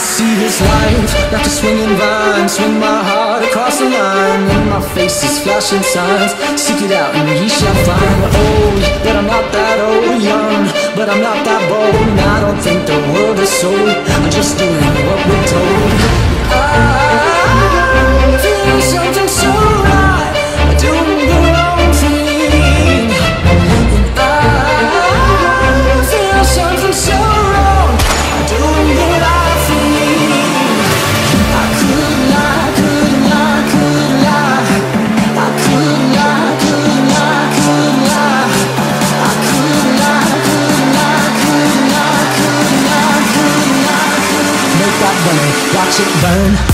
see this life Like a swinging vine Swing my heart across the line And my face is flashing signs. Seek it out and ye shall find. The Old, but I'm not that old Young, but I'm not that bold And I don't think the world is sold. I'm just doing it burn